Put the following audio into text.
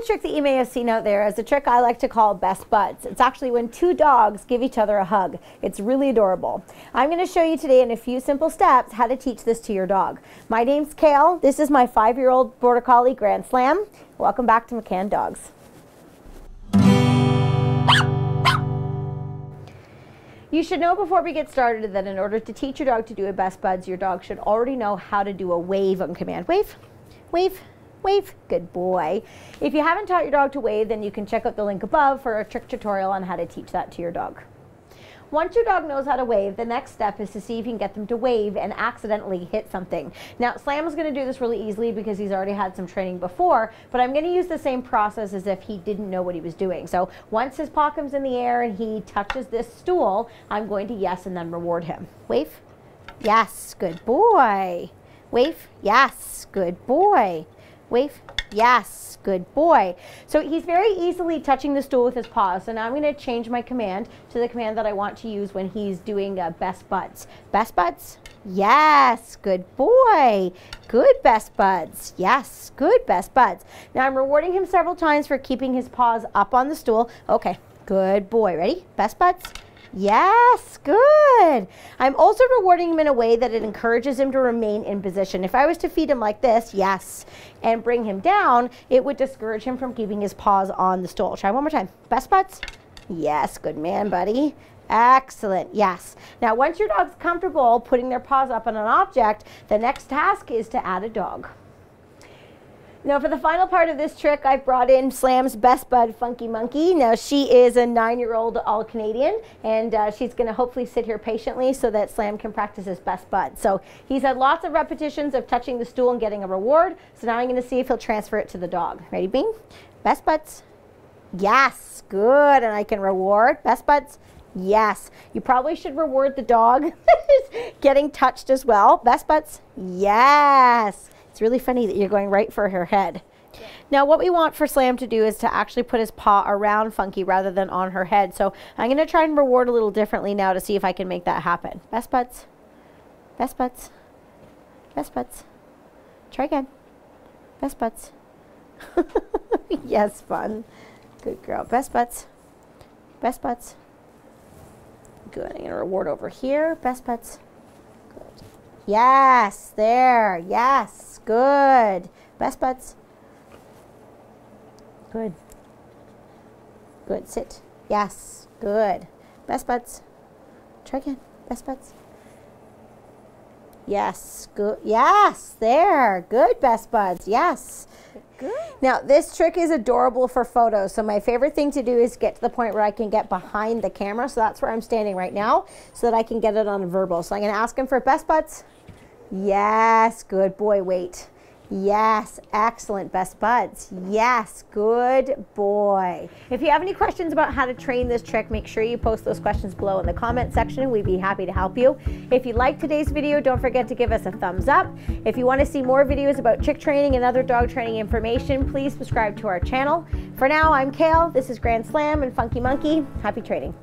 cool trick that you may have seen out there is a trick I like to call best buds. It's actually when two dogs give each other a hug. It's really adorable. I'm going to show you today in a few simple steps how to teach this to your dog. My name's Kayl. This is my five-year-old Border Collie Grand Slam. Welcome back to McCann Dogs. You should know before we get started that in order to teach your dog to do a best buds, your dog should already know how to do a wave on command. Wave, wave, Wave, good boy. If you haven't taught your dog to wave, then you can check out the link above for a trick tutorial on how to teach that to your dog. Once your dog knows how to wave, the next step is to see if you can get them to wave and accidentally hit something. Now, Slam is going to do this really easily because he's already had some training before, but I'm going to use the same process as if he didn't know what he was doing. So once his paw comes in the air and he touches this stool, I'm going to yes and then reward him. Wave. Yes, good boy. Wave. Yes, good boy. Wave. Yes, good boy. So he's very easily touching the stool with his paws. So now I'm going to change my command to the command that I want to use when he's doing uh, best buds. Best buds? Yes, good boy. Good best buds. Yes, good best buds. Now I'm rewarding him several times for keeping his paws up on the stool. Okay, good boy. Ready? Best buds? Yes, good. I'm also rewarding him in a way that it encourages him to remain in position. If I was to feed him like this, yes, and bring him down, it would discourage him from keeping his paws on the stool. Try one more time. Best buds? Yes, good man, buddy. Excellent, yes. Now, once your dog's comfortable putting their paws up on an object, the next task is to add a dog. Now for the final part of this trick, I've brought in Slam's best bud, Funky Monkey. Now she is a nine-year-old all-Canadian, and uh, she's gonna hopefully sit here patiently so that Slam can practice his best bud. So he's had lots of repetitions of touching the stool and getting a reward. So now I'm gonna see if he'll transfer it to the dog. Ready, Bean? Best buds. Yes, good, and I can reward. Best buds. Yes. You probably should reward the dog getting touched as well. Best buds. Yes. It's really funny that you're going right for her head. Yeah. Now what we want for Slam to do is to actually put his paw around Funky rather than on her head. So I'm going to try and reward a little differently now to see if I can make that happen. Best buds. Best buds. Best buds. Try again. Best buds. yes, fun. Good girl. Best buds. Best buds. Good. I'm going to reward over here. Best buds. Good. Yes, there. Yes. Good. Best buds. Good. Good. Sit. Yes. Good. Best buds. Try again. Best buds. Yes. Good. Yes. There. Good. Best buds. Yes. Good. Now, this trick is adorable for photos. So my favorite thing to do is get to the point where I can get behind the camera. So that's where I'm standing right now so that I can get it on a verbal. So I'm going to ask him for best buds. Yes, good boy, wait. Yes, excellent, best buds. Yes, good boy. If you have any questions about how to train this trick, make sure you post those questions below in the comment section. We'd be happy to help you. If you like today's video, don't forget to give us a thumbs up. If you want to see more videos about trick training and other dog training information, please subscribe to our channel. For now, I'm Kayl. This is Grand Slam and Funky Monkey. Happy training.